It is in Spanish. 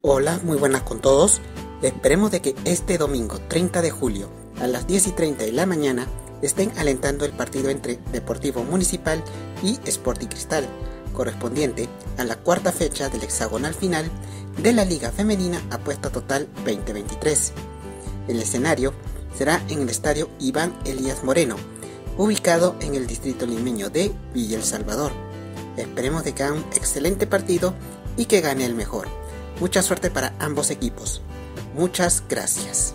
Hola, muy buenas con todos. Esperemos de que este domingo 30 de julio a las 10 y 30 de la mañana estén alentando el partido entre Deportivo Municipal y Sporting Cristal, correspondiente a la cuarta fecha del hexagonal final de la Liga Femenina Apuesta Total 2023. El escenario será en el estadio Iván Elías Moreno, ubicado en el distrito limeño de Villa El Salvador. Esperemos de que haga un excelente partido y que gane el mejor. Mucha suerte para ambos equipos. Muchas gracias.